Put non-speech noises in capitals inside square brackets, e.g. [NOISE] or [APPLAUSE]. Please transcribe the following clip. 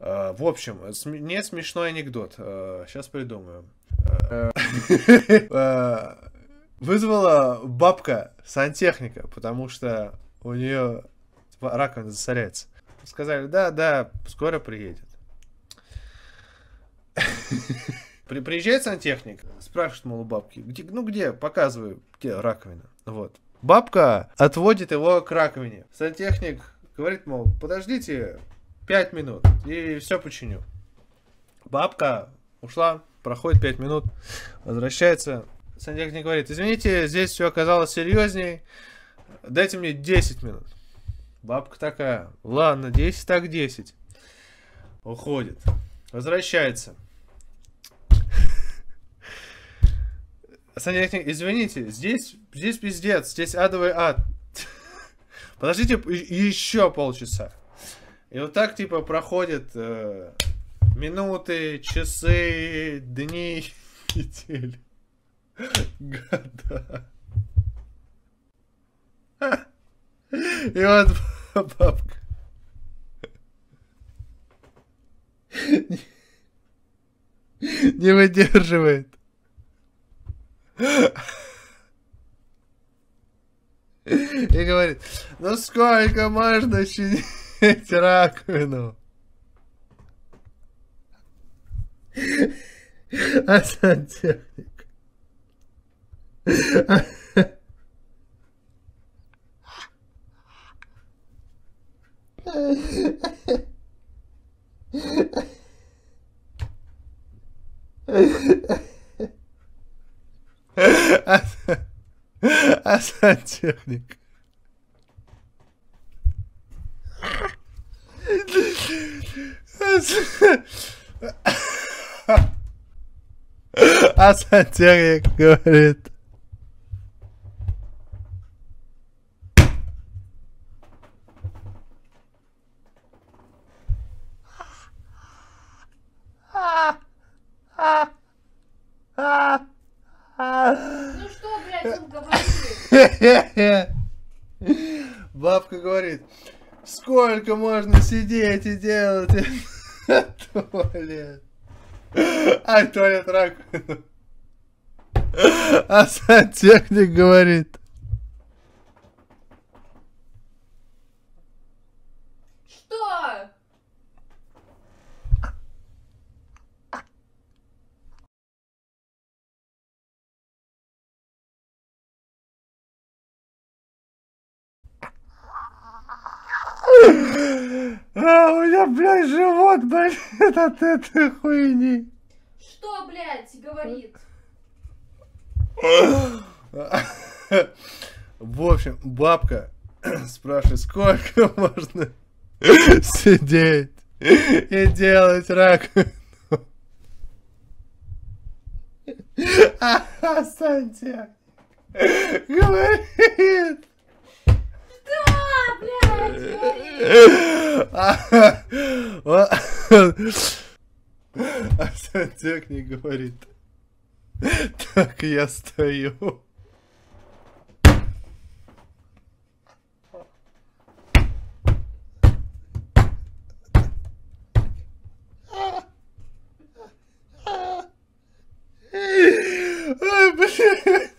Э, в общем, не смешной анекдот. Сейчас придумаю. [LAUGHS] Вызвала бабка сантехника, потому что у нее раковина засоряется. Сказали, да, да, скоро приедет. [LAUGHS] При, приезжает сантехник, спрашивает, мол, у бабки, где, ну где, показываю, где раковина. Вот. Бабка отводит его к раковине. Сантехник говорит, мол, подождите 5 минут, и все починю. Бабка ушла, проходит 5 минут, возвращается. Сантехник говорит, извините, здесь все оказалось серьезней, дайте мне 10 минут. Бабка такая, ладно, 10 так 10. Уходит. Возвращается. [LAUGHS] Сантехник, извините, здесь, здесь пиздец, здесь адовый ад. [LAUGHS] Подождите еще полчаса. И вот так, типа, проходят э, минуты, часы, дни, [LAUGHS] недели, года. И вот [LAUGHS] бабка. Не выдерживает. И говорит, ну сколько можно чинить раковину? А сантехник. А сантехник. А сантехник говорит. Ну что, блядь, он говорит? [LAUGHS] Бабка говорит, сколько можно сидеть и делать туалет? А туалет раковину. А сантехник говорит, Что? А у меня, блядь, живот болит [LAUGHS] от этой хуйни. Что, блядь, говорит? В общем, бабка [CLEARS THROAT] спрашивает, сколько [LAUGHS] можно [LAUGHS] сидеть и делать раковину. А блядь, говорит. А сантехник говорит, так я стою. Ой, блядь.